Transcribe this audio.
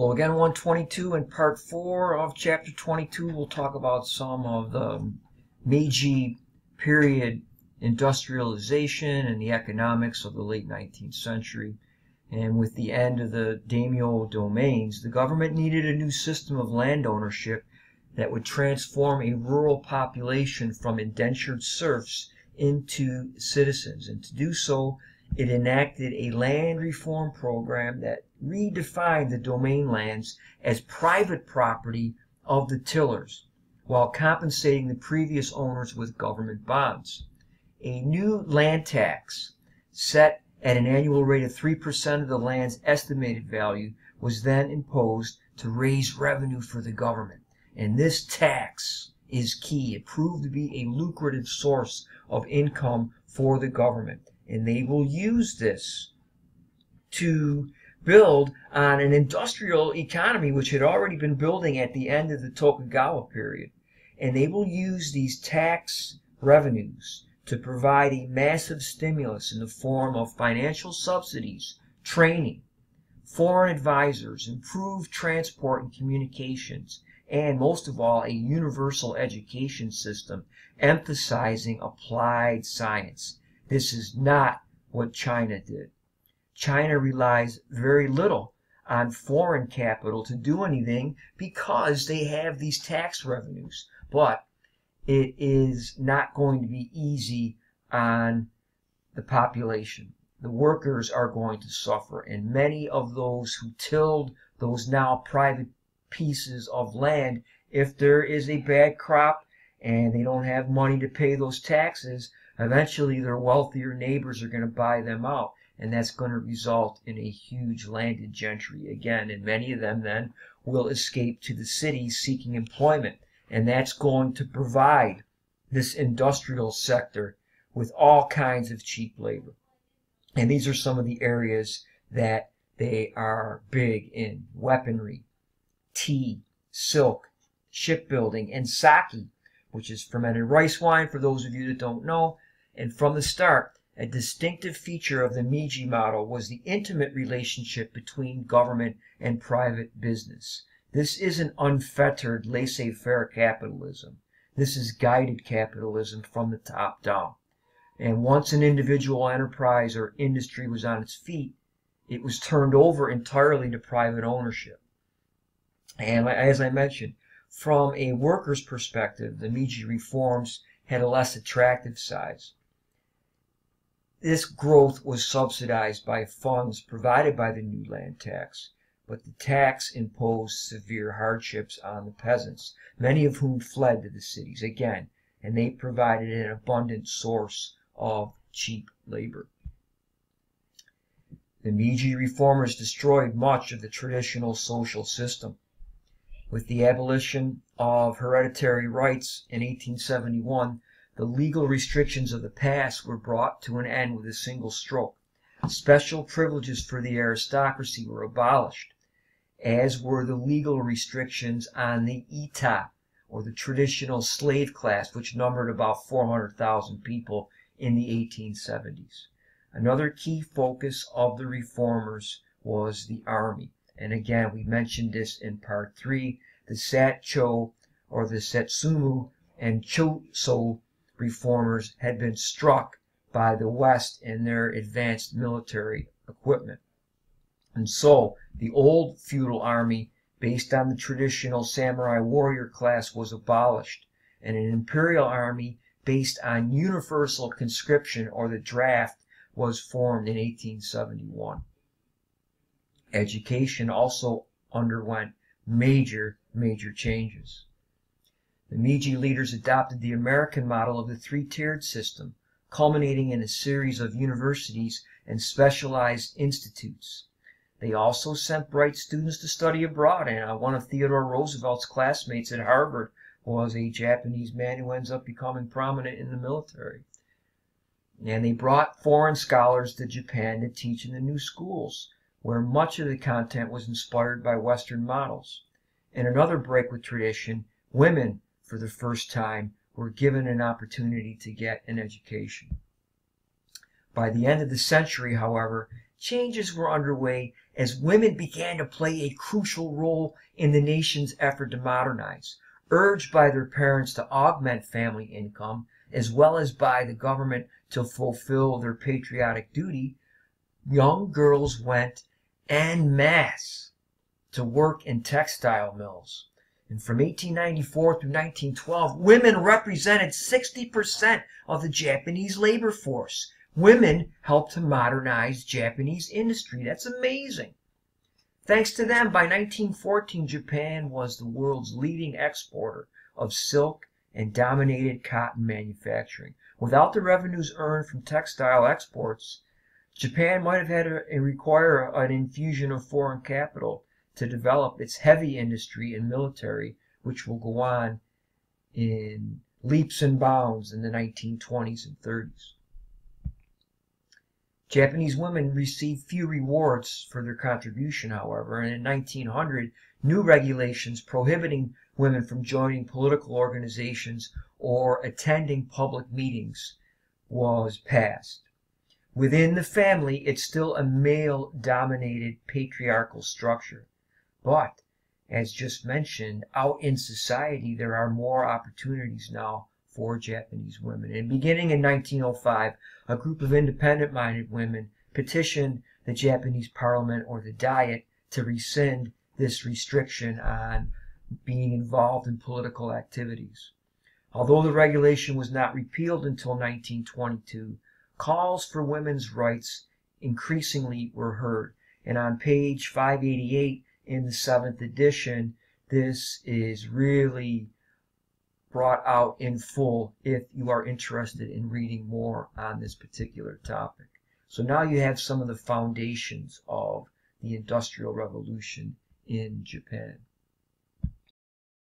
Hello again, 122 in part 4 of chapter 22. We'll talk about some of the Meiji period industrialization and the economics of the late 19th century. And with the end of the daimyo domains, the government needed a new system of land ownership that would transform a rural population from indentured serfs into citizens. And to do so, it enacted a land reform program that redefined the domain lands as private property of the tillers while compensating the previous owners with government bonds. A new land tax set at an annual rate of 3% of the land's estimated value was then imposed to raise revenue for the government. And this tax is key. It proved to be a lucrative source of income for the government and they will use this to build on an industrial economy which had already been building at the end of the Tokugawa period. And they will use these tax revenues to provide a massive stimulus in the form of financial subsidies, training, foreign advisors, improved transport and communications, and most of all, a universal education system emphasizing applied science this is not what China did. China relies very little on foreign capital to do anything because they have these tax revenues. But it is not going to be easy on the population. The workers are going to suffer, and many of those who tilled those now private pieces of land, if there is a bad crop and they don't have money to pay those taxes, Eventually, their wealthier neighbors are going to buy them out, and that's going to result in a huge landed gentry again. And many of them then will escape to the cities seeking employment, and that's going to provide this industrial sector with all kinds of cheap labor. And these are some of the areas that they are big in weaponry, tea, silk, shipbuilding, and sake, which is fermented rice wine for those of you that don't know and from the start a distinctive feature of the Meiji model was the intimate relationship between government and private business. This isn't unfettered laissez-faire capitalism. This is guided capitalism from the top down. And once an individual enterprise or industry was on its feet, it was turned over entirely to private ownership. And as I mentioned, from a worker's perspective, the Meiji reforms had a less attractive side. This growth was subsidized by funds provided by the new land tax, but the tax imposed severe hardships on the peasants, many of whom fled to the cities again, and they provided an abundant source of cheap labor. The Meiji reformers destroyed much of the traditional social system. With the abolition of hereditary rights in 1871, the legal restrictions of the past were brought to an end with a single stroke. Special privileges for the aristocracy were abolished, as were the legal restrictions on the Eta, or the traditional slave class, which numbered about 400,000 people in the 1870s. Another key focus of the reformers was the army. And again, we mentioned this in part three. The Satcho, or the Satsuma, and Choshu reformers had been struck by the West in their advanced military equipment. And so the old feudal army, based on the traditional samurai warrior class, was abolished, and an imperial army based on universal conscription or the draft was formed in 1871. Education also underwent major, major changes. The Meiji leaders adopted the American model of the three-tiered system, culminating in a series of universities and specialized institutes. They also sent bright students to study abroad, and uh, one of Theodore Roosevelt's classmates at Harvard was a Japanese man who ends up becoming prominent in the military. And they brought foreign scholars to Japan to teach in the new schools, where much of the content was inspired by Western models. In another break with tradition, women for the first time were given an opportunity to get an education. By the end of the century, however, changes were underway as women began to play a crucial role in the nation's effort to modernize. Urged by their parents to augment family income, as well as by the government to fulfill their patriotic duty, young girls went en masse to work in textile mills. And from 1894 through 1912, women represented 60% of the Japanese labor force. Women helped to modernize Japanese industry. That's amazing. Thanks to them, by 1914, Japan was the world's leading exporter of silk and dominated cotton manufacturing. Without the revenues earned from textile exports, Japan might have had to require an infusion of foreign capital to develop its heavy industry and military, which will go on in leaps and bounds in the 1920s and 30s. Japanese women received few rewards for their contribution, however, and in 1900, new regulations prohibiting women from joining political organizations or attending public meetings was passed. Within the family, it's still a male dominated patriarchal structure. But, as just mentioned, out in society, there are more opportunities now for Japanese women. And beginning in 1905, a group of independent minded women petitioned the Japanese parliament or the Diet to rescind this restriction on being involved in political activities. Although the regulation was not repealed until 1922, calls for women's rights increasingly were heard. And on page 588 in the seventh edition, this is really brought out in full if you are interested in reading more on this particular topic. So now you have some of the foundations of the Industrial Revolution in Japan.